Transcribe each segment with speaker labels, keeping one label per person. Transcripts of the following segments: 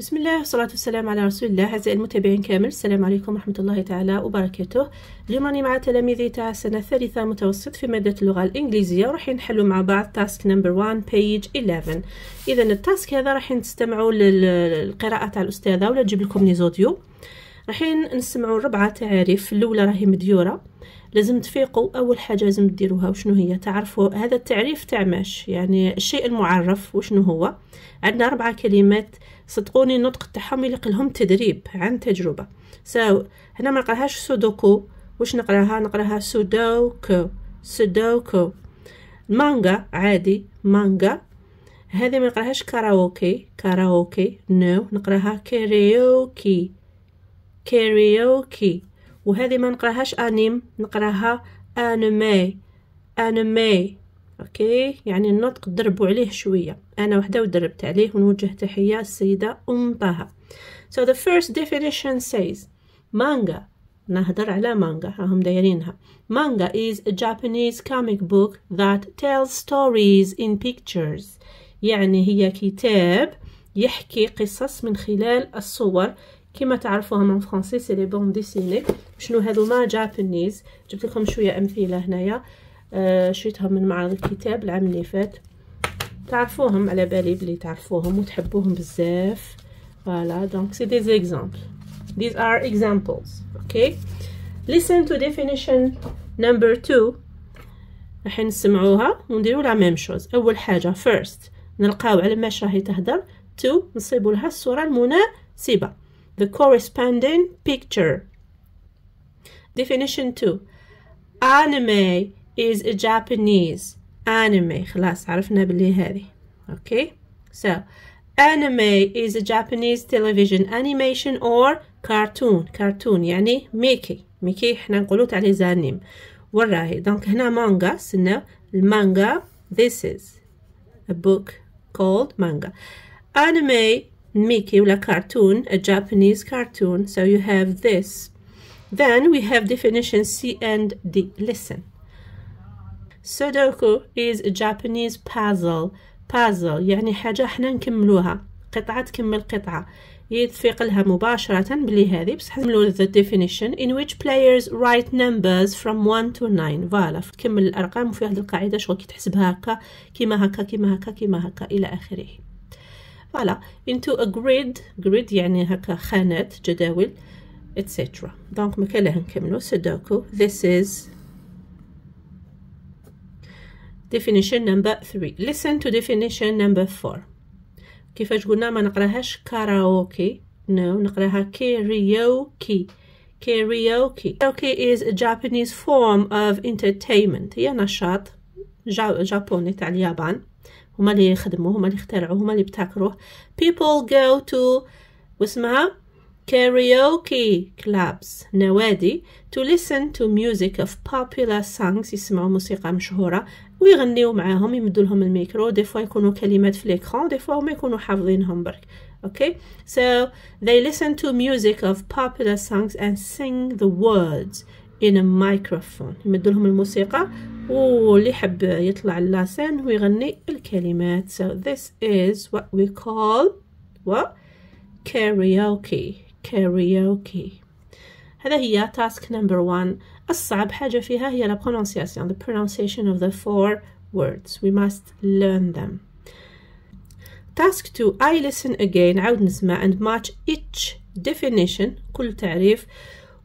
Speaker 1: والصلاة والسلام على رسول الله أعزائي المتابعين كامل السلام عليكم ورحمة الله تعالى وبركاته اليوم راني مع تلاميذي تاع السنة الثالثة متوسط في مادة اللغة الإنجليزية وراح نحلو مع بعض task number 1 page 11 إذا ال task هذا راح تستمعوا للقراءة تاع الأستاذة ولا تجيب لكم les audios راح نسمعوا ربعة تعاريف. الأولى راهي مديورة. لازم تفيقوا. أول حاجة لازم ديروها وشنو هي؟ تعرفوا هذا التعريف تاع ماش. يعني الشيء المعرف. وشنو هو؟ عندنا أربع كلمات صدقوني النطق تاعهم يليق لهم تدريب عن تجربة. so هنا ما نقراهاش سودوكو. واش نقراها؟ نقراها سودوكو. سودوكو. مانجا. عادي. مانجا. هذه ما نقراهاش كاراوكي. كاراوكي. no. نقراها كاريوكي. كاريوكي وهذه ما نقراهاش أنيم نقراها أنمي. أنمي. Okay؟ يعني النطق دربوا عليه شوية. أنا وحدة ودربت عليه ونوجه تحية السيده أم طه. So the first definition says manga. نهضر على مانجا راهم دايرينها. Manga is a Japanese comic book that tells stories in pictures. يعني هي كتاب يحكي قصص من خلال الصور كما تعرفوها en français c'est les bandes dessinées شنو هذوما Japanese جبت لكم شوية أمثلة هنايا. آه شريتهم من معرض الكتاب العام اللي فات. تعرفوهم على بالي بلي تعرفوهم وتحبوهم بزاف. voilà donc c'est des exemples these are examples. Okay listen to definition number 2 راح نسمعوها ونديروا la même chose أول حاجة first نلقاو على ماش راهي تهدر 2 نصيبوا لها الصورة المناسبة. the corresponding picture. Definition 2 Anime is a Japanese anime خلاص عرفنا باللي هذه okay so anime is a Japanese television animation or cartoon cartoon يعني ميكي ميكي احنا نقولو تاع لي زانيم وراهي دونك هنا مانجا سنة المانجا this is a book called manga anime Mickey ولا cartoon, a Japanese cartoon. So you have this. Then we have definition C and D. Listen. Sudoku is a Japanese puzzle. Puzzle يعني حاجة إحنا نكملوها قطعة تكمل قطعة يتفق لها مباشرة بلي هذه بس حنملو the definition in which players write numbers from 1 to 9 فوالا تكمل الأرقام وفي هذه القاعدة شغل كي تحسبها هكا كيما هكا كيما هكا كيما هكا إلى آخره فوالا into a grid grid يعني هكا خانات جداول etc دونك ما كان نكملو سودوكو this is definition number 3 listen to definition number 4 كيفاش قلنا ما نقراهاش كاراوكي no نقراها كيريوكي karaoke. Karaoke is a Japanese form of entertainment هي نشاط جابوني تاع اليابان هما اللي يخدموه هما اللي اخترعوه هما اللي ابتكروه. People go to واسمها karaoke clubs نوادي to listen to music of popular songs يسمعوا موسيقى مشهورة ويغنيو معاهم يمدوا لهم ال micro. des fois يكونوا كلمات في l'écran des fois هما يكونوا حافظينهم برك. Okay? So they listen to music of popular songs and sing the words. in a microphone يمدوا لهم الموسيقى واللي يحب يطلع اللسان ويغني الكلمات so this is what we call what karaoke karaoke هذا هي task number one الصعب حاجة فيها هي la pronunciation the pronunciation of the four words we must learn them task two I listen again عاود نسمع and match each definition كل تعريف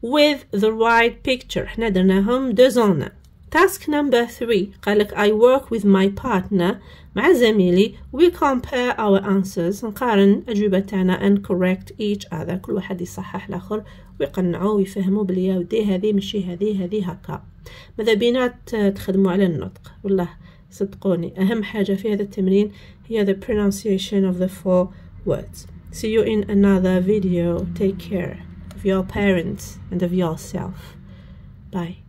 Speaker 1: with the right picture احنا درناهم دو زونا task number 3 قالك I work with my partner مع زميلي we compare our answers نقارن الأجوبة تاعنا and correct each other كل واحد يصحح الآخر ويقنعوا ويفهموا بلي يا ودي هذه ماشي هذه هذه هكا ماذا بينا تخدموا على النطق والله صدقوني أهم حاجة في هذا التمرين هي the pronunciation of the four words see you in another video take care of your parents and of yourself. Bye